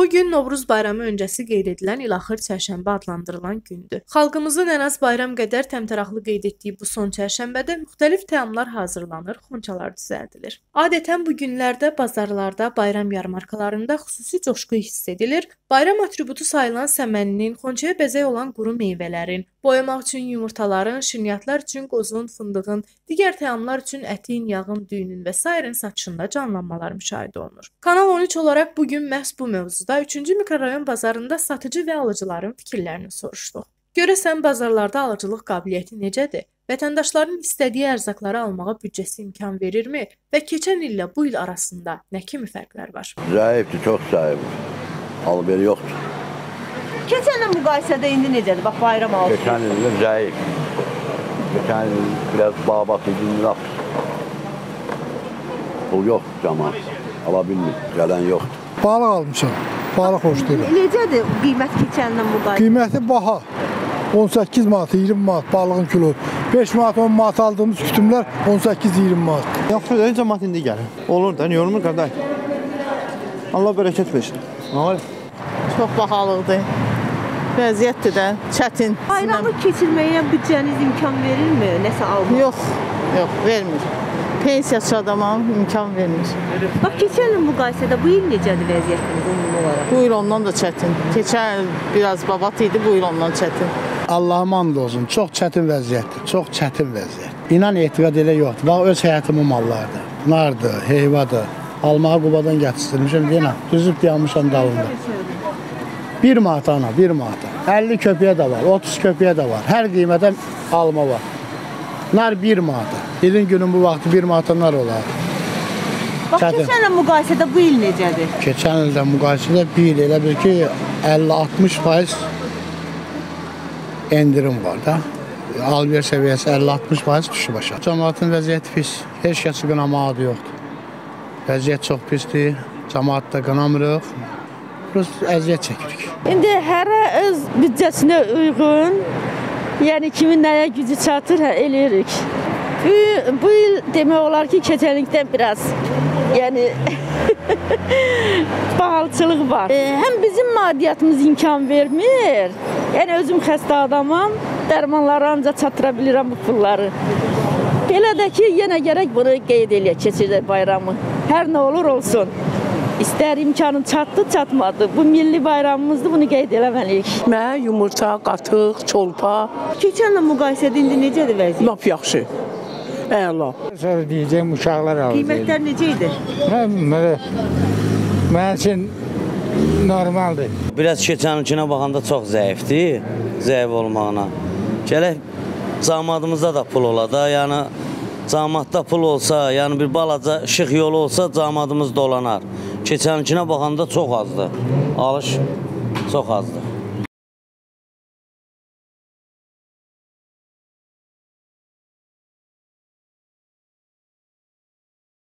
Bu gün Novruz bayramı öncəsi qeyd edilən İlaxır çərşənbə adlandırılan gündür. Xalqımızın ən az bayram qədər təmtəraqlı qeyd etdiyi bu son çərşənbədə müxtəlif təamlar hazırlanır, xonçalar düzəldilir. Adətən bu günlərdə bazarlarda, bayram yarmarkalarında xüsusi coşqu hiss edilir. Bayram atributu sayılan səməninin, xonçaya bəzək olan quru meyvələrin, boyamaq üçün yumurtaların, şirniyyatlar üçün qozun, fındığın, digər təamlar üçün ətin, yağın, düyünün və sairənin satışında canlanmalar müşahidə olunur. Kanal 13 olaraq bu gün məhz bu mövzuda 3-cü mikrorayon bazarında satıcı və alıcıların fikirlərini soruşduq. Görəsən bazarlarda alıcılıq qabiliyyəti necədir? Vətəndaşların istədiyi ərzaqları almağa büdcəsi imkan verirmi və keçən illə bu il arasında nə kimi fərqlər var? Zəifdir, çox zəif. Alberi yoxdur. Keçənlə müqayisədə indi necədir? Bax bayram aldı. Geçen il zəif. Geçen il biraz babat idi, lap. Pul yox cəmaat. Ala bilmir, gələn yoxdur. Balıq almışam. Balıq xoşlayıram. Necədir qiymət keçənlə müqayisədə? Qiyməti baha. 18 manat, 20 manat balığın kilo. 5 manat, 10 manat aldığımız kütümlər 18-20 manat. Yaxşı, da cəmaət indi gəlir. Olur da, niyə olmur qardaş? Allah bərəkət versin. Nə var? Çox bahalıqdır. Vəziyyətdir də, çətin. Bayramı keçirməyə büdcəniz imkan verirmi? Nəsə almaq? Yox, yox, vermir. Pensiyaçı adama imkan vermir. Bax keçənlə müqayisədə bu il necədir vəziyyətiniz ümumi olaraq? Bu il ondan da çətin. Keçən il biraz babat idi, bu il ondan çətin. Allah'a and olsun. Çox çətin vəziyyətdir. Çox çətin vəziyyət. İnan etiqad elə yoxdur. Bax öz həyatımın mallarıdır. Nardır, heyvadır. Almağı Qubadan gətirmişəm deyənə. Düzüb dayanmışam dalında. 1 manat ana, 1 manat. 50 köpəyə də var, 30 köpəyə də var. Hər qiymətə alma var. Nar 1 manat. İlin günün bu vaxtı 1 manata nar olar. Bax Çətin. keçənlə müqayisədə bu il necədir? Keçən ildə müqayisədə bir il elə bil ki 50-60% endirim var da. Alver səviyyəsi 50-60% düşüb aşağı. Cəmaatın vəziyyəti pis. Heç kəsi qınamağı da yoxdur. Vəziyyət çox pisdir. Cəmaat da qınamırıq. Biz əziyyət çəkirik. İndi hərə öz büdcəsinə uyğun, yəni kimin nəyə gücü çatır, hə, eləyirik. Bu, bu il demək olar ki, keçənlikdən biraz, yəni bahalıçılıq var. E, həm bizim maddiyyatımız imkan vermir. Yəni özüm xəstə adamam, dərmanlara ancaq çatıra bilirəm bu pulları. Belə də ki, yenə gərək bunu qeyd eləyək keçirdək bayramı. Hər nə olur olsun. İstər imkanın çatdı, çatmadı. Bu milli bayramımızdır, bunu qeyd eləməliyik. Mən yumurta, qatıq, çolpa, Keçənlə müqayisədə indi necədir vəziyyət? lap yaxşı. Əla. Sonra deyəcəyim uşaqlar aldı. Qiymətlər necə idi? Mən, mən üçün normaldır. Biraz keçəninkinə baxanda çox zəifdir, zəif olmağına. Gələk camadımızda da pul ola da, yəni camadda pul olsa, yəni bir balaca işıq yolu olsa camadımız dolanar. Keçəninkinə baxanda çox azdır. Alış çox azdır.